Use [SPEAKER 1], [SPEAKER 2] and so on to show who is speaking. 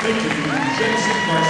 [SPEAKER 1] Thank you, Jason